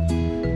episode.